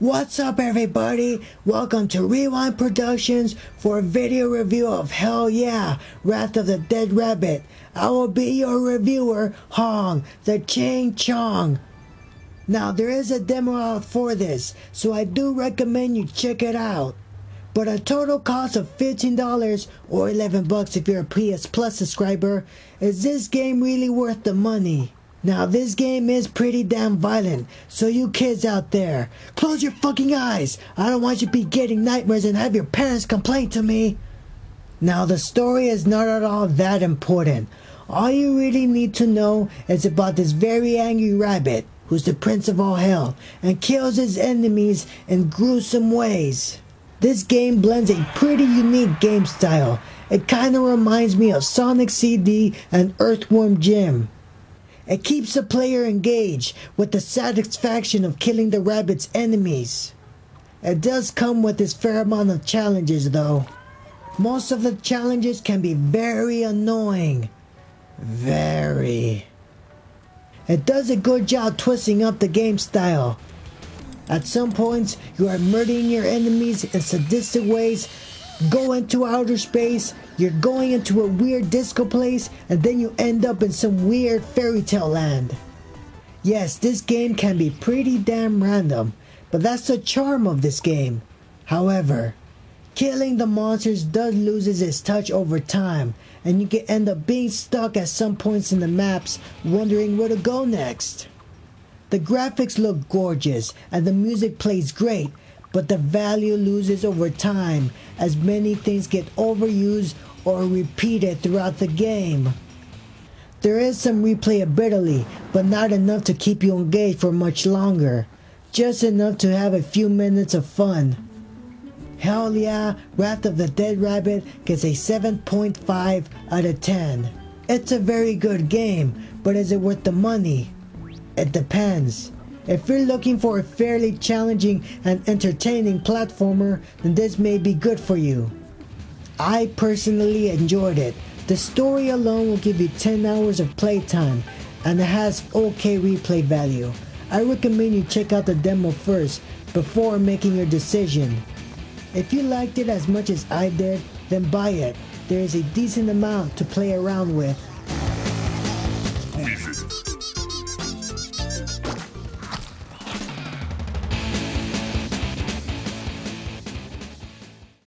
What's up everybody? Welcome to Rewind Productions for a video review of Hell Yeah, Wrath of the Dead Rabbit. I will be your reviewer, Hong, the Ching Chong. Now there is a demo out for this, so I do recommend you check it out. But a total cost of $15 or 11 bucks if you're a PS Plus subscriber, is this game really worth the money? Now this game is pretty damn violent, so you kids out there, close your fucking eyes. I don't want you to be getting nightmares and have your parents complain to me. Now the story is not at all that important. All you really need to know is about this very angry rabbit who's the prince of all hell and kills his enemies in gruesome ways. This game blends a pretty unique game style. It kinda reminds me of Sonic CD and Earthworm Jim. It keeps the player engaged with the satisfaction of killing the rabbit's enemies. It does come with its fair amount of challenges though. Most of the challenges can be very annoying. Very. It does a good job twisting up the game style. At some points, you are murdering your enemies in sadistic ways, go into outer space, you're going into a weird disco place, and then you end up in some weird fairy tale land. Yes, this game can be pretty damn random, but that's the charm of this game. However, killing the monsters does loses its touch over time, and you can end up being stuck at some points in the maps wondering where to go next. The graphics look gorgeous and the music plays great, but the value loses over time as many things get overused or repeated throughout the game. There is some replayability, but not enough to keep you engaged for much longer. Just enough to have a few minutes of fun. Hell yeah, Wrath of the Dead Rabbit gets a 7.5 out of 10. It's a very good game, but is it worth the money? It depends. If you're looking for a fairly challenging and entertaining platformer, then this may be good for you. I personally enjoyed it. The story alone will give you 10 hours of playtime and it has okay replay value. I recommend you check out the demo first before making your decision. If you liked it as much as I did, then buy it. There is a decent amount to play around with.